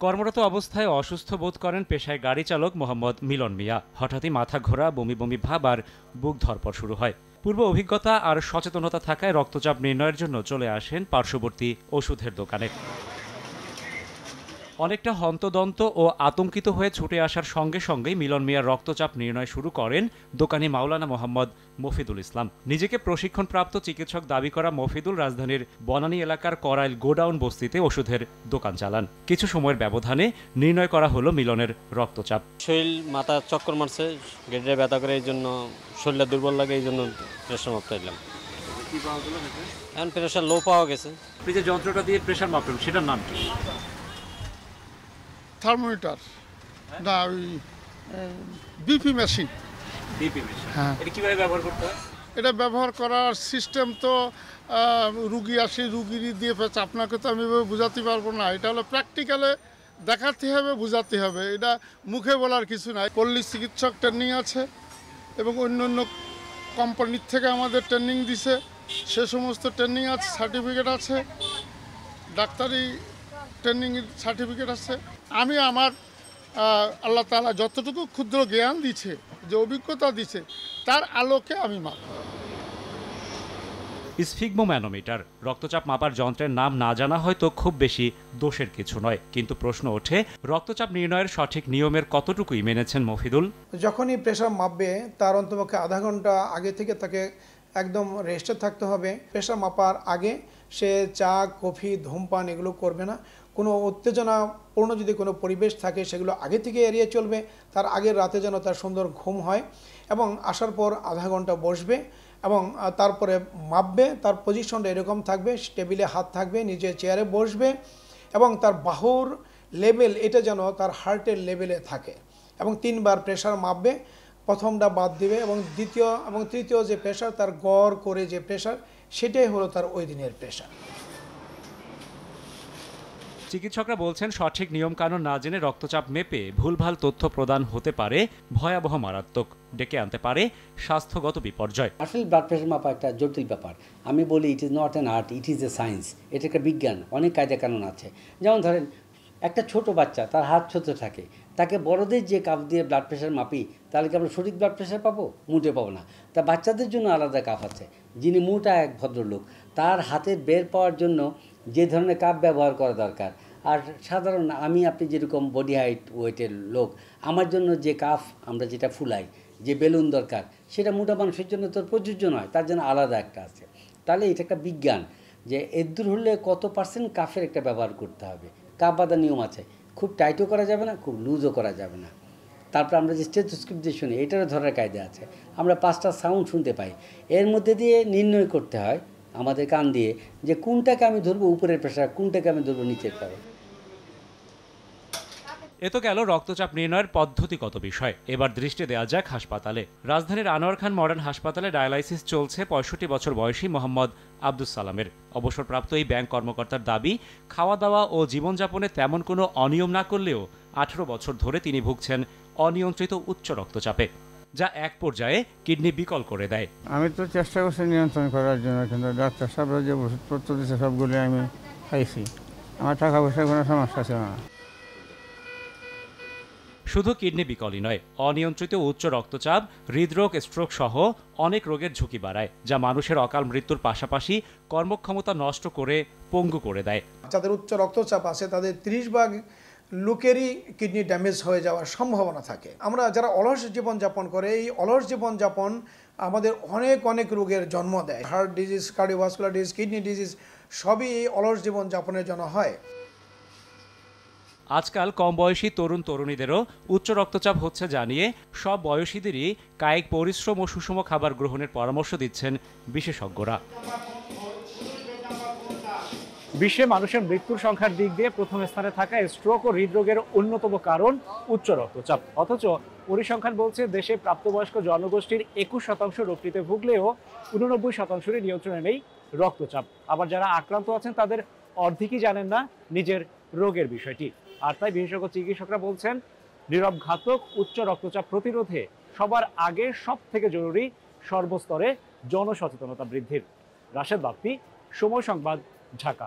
কর্মরত অবস্থায় অসুস্থ বোধ করেন পেশায় গাড়ি চালক মোহাম্মদ মিলন মিয়া। হঠাৎই মাথা ঘোরা, বমি বমি ভাব আর বুক ধরপর শুরু হয়। পূর্ব অভিজ্ঞতা আর সচেতনতা থাকায় রক্তচাপ নির্ণয়ের জন্য চলে আসেন পার্শ্ববর্তী ওষুধের দোকানে। অনেকটা হন্তদন্ত ও আতঙ্কিত হয়ে ছুটে আসার সঙ্গে সঙ্গেই মিলন মিয়ার রক্তচাপ নির্ণয় শুরু করেন দোকানি মাওলানা মোহাম্মদ মফিদুল ইসলাম। নিজেকে প্রশিক্ষণপ্রাপ্ত চিকিৎসক দাবি করা মফিদুল রাজধানীর বনানী এলাকার করাইল গোডাউন বস্তিতে ওষুধের দোকান চালান। কিছু সময়ের ব্যবধানে নির্ণয় করা হলো মিলনের রক্তচাপ। শরীর মাথা চক্কর মারছে গেটে ব্যথা করে এই জন্য শরীরটা দুর্বল লাগে এই জন্য প্রেশার মাপতে এলাম। এখন প্রেশার লো পাওয়া গেছে। যে যন্ত্রটা দিয়ে প্রেশার মাপলেন সেটার নাম কি? থার্মোমিটার না ওই বিপি মেশিন। হ্যাঁ। এটা কীভাবে ব্যবহার করতে হয়? এটা ব্যবহার করার সিস্টেম তো রুগী আসে রুগীরই দিয়ে ফেলছে। আপনাকে তো আমি বোঝাতে পারব না। এটা হলো প্র্যাকটিক্যালে দেখাতে হবে বোঝাতে হবে। এটা মুখে বলার কিছু নাই। পল্লী চিকিৎসক ট্রেনিং আছে এবং অন্য অন্য কোম্পানির থেকে আমাদের ট্রেনিং দিছে। সে সমস্ত ট্রেনিং আছে সার্টিফিকেট আছে। ডাক্তারি ট্রেনিং সার্টিফিকেট আছে। আমি আমার আল্লাহ তাআলা যতটুকু ক্ষুদ্র জ্ঞান দিছে যে অভিজ্ঞতা দিছে তার আলোকে আমি মাপ। স্ফিগমো ম্যানোমিটার রক্তচাপ মাপার যন্ত্রের নাম না জানা হয়তো খুব বেশি দোষের কিছু নয় কিন্তু প্রশ্ন ওঠে রক্তচাপ নির্ণয়ের সঠিক নিয়মের কতটুকুই মেনেছেন মফিদুল? যখনই প্রেশার মাপবে তার অন্তপক্ষে আধা ঘণ্টা আগে থেকে তাকে একদম রেস্টে থাকতে হবে। প্রেশার মাপার আগে সে চা, কফি, ধূমপান এগুলো করবে না। কোনো উত্তেজনাপূর্ণ যদি কোনো পরিবেশ থাকে, সেগুলো আগে থেকে এড়িয়ে চলবে। তার আগের রাতে যেন তার সুন্দর ঘুম হয় এবং আসার পর আধা ঘণ্টা বসবে এবং তারপরে মাপবে, তার পজিশনটা এরকম থাকবে, টেবিলে হাত থাকবে নিজে চেয়ারে বসবে এবং তার বাহুর লেভেল, এটা যেন তার হার্টের লেভেলে থাকে এবং তিনবার প্রেশার মাপবে, প্রথমটা বাদ দিবে এবং দ্বিতীয় এবং তৃতীয় যে প্রেশার, তার গড় করে যে প্রেশার সেটাই হলো তার ওই দিনের পেশা। চিকিৎসকরা বলছেন সঠিক নিয়মকানুন না জেনে রক্তচাপ মেপে ভুলভাল তথ্য প্রদান হতে পারে ভয়াবহ মারাত্মক ডেকে আনতে পারে স্বাস্থ্যগত বিপর্যয়। আসলে ব্লাড প্রেশার মাপা একটা জটিল ব্যাপার। আমি বলি it is not an art it is a science এটা একটা বিজ্ঞান অনেক কায়দা কানুন আছে। যেমন ধরেন একটা ছোট বাচ্চা, তার হাত ছোট থাকে, তাকে বড়দের যে কাপ দিয়ে ব্লাড প্রেশার মাপি, তাহলে কি আমরা সঠিক ব্লাড প্রেশার পাবো? মোটে পাবো না। তা বাচ্চাদের জন্য আলাদা কাপ আছে, যিনি মোটা এক ভদ্রলোক, তার হাতের বের পাওয়ার জন্য যে ধরনের কাপ ব্যবহার করা দরকার। আর সাধারণ আমি, আপনি যেরকম বডি হাইট ওয়েটের লোক, আমার জন্য যে কাফ আমরা যেটা ফুলাই, যে বেলুন দরকার, সেটা মোটা মানুষের জন্য তোর প্রযোজ্য নয়, তার জন্য আলাদা একটা আছে। তাহলে এটা একটা বিজ্ঞান যে এদূর হলে কত পার্সেন্ট কাফের একটা ব্যবহার করতে হবে? কাপ বাঁধা নিয়ম আছে। খুব টাইটও করা যাবে না, খুব লুজও করা যাবে না। তারপর আমরা যে স্টেথোস্কোপ দিয়ে শুনি এটারও ধরার কায়দা আছে। আমরা পাঁচটা সাউন্ড শুনতে পাই। এর মধ্যে দিয়ে নির্ণয় করতে হয় আমাদের কান দিয়ে যে কোনটাকে আমি ধরবো উপরের প্রেশার কোনটাকে আমি ধরবো নিচের পাবো এ তো গেল রক্তচাপ নির্ণয়ের পদ্ধতিগত বিষয়। এবার দৃষ্টি দেওয়া যাক হাসপাতালে। রাজধানীর আনোয়ার খান মডার্ন হাসপাতালে ডায়ালাইসিস চলছে পঁয়ষট্টি বছর বয়সী মোহাম্মদ আব্দুস সালামের। অবসরপ্রাপ্ত এই ব্যাংক কর্মকর্তার দাবি খাওয়া দাওয়া ও জীবনযাপনে তেমন কোনো অনিয়ম না করলেও আঠেরো বছর ধরে তিনি ভুগছেন অনিয়ন্ত্রিত উচ্চ রক্তচাপে, যা এক পর্যায়ে কিডনি বিকল করে দেয়। আমি তো চেষ্টা করছি নিয়ন্ত্রণ করার জন্য, কিন্তু ডাক্তার সাহেবরা যে ওষুধপত্র দিচ্ছে সবগুলো আমি খাইছি। আমার টাকা পয়সার কোনো সমস্যা ছিল না। শুধু কিডনি বিকলই নয়, অনিয়ন্ত্রিত উচ্চ রক্তচাপ, হৃদরোগ স্ট্রোক সহ অনেক রোগের ঝুঁকি বাড়ায়, যা মানুষের অকাল মৃত্যুর পাশাপাশি কর্মক্ষমতা নষ্ট করে পঙ্গু করে দেয়। যাদের উচ্চ রক্তচাপ আছে, তাদের ত্রিশ ভাগ লোকেরই কিডনি ড্যামেজ হয়ে যাওয়ার সম্ভাবনা থাকে। আমরা যারা অলস জীবনযাপন করে, এই অলস জীবনযাপন আমাদের অনেক অনেক রোগের জন্ম দেয়। Heart disease, cardiovascular disease, kidney disease, সবই এই অলস জীবনযাপনের জন্য হয়। আজকাল কম বয়সী তরুণ তরুণীদেরও উচ্চ রক্তচাপ হচ্ছে জানিয়ে সব বয়সীদেরই কায়িক পরিশ্রম ও সুষম খাবার গ্রহণের পরামর্শ দিচ্ছেন বিশেষজ্ঞরা। বিশ্বে মানুষের মৃত্যুর সংখ্যার দিক দিয়ে প্রথম স্থানে থাকা স্ট্রোক ও হৃদরোগের অন্যতম কারণ উচ্চ রক্তচাপ। অথচ পরিসংখ্যান বলছে দেশে প্রাপ্তবয়স্ক জনগোষ্ঠীর একুশ শতাংশ রোগটিতে ভুগলেও উননব্বই শতাংশেরই নিয়ন্ত্রণে নেই রক্তচাপ। আবার যারা আক্রান্ত আছেন তাদের অর্ধেকই জানেন না নিজের রোগের বিষয়টি। আর তাই বিশেষজ্ঞ চিকিৎসকরা বলছেন, নীরব ঘাতক উচ্চ রক্তচাপ প্রতিরোধে সবার আগে সব থেকে জরুরি সর্বস্তরে জনসচেতনতা বৃদ্ধির। রাশেদ বাপ্পি, সময় সংবাদ, ঢাকা।